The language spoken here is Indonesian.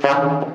Thank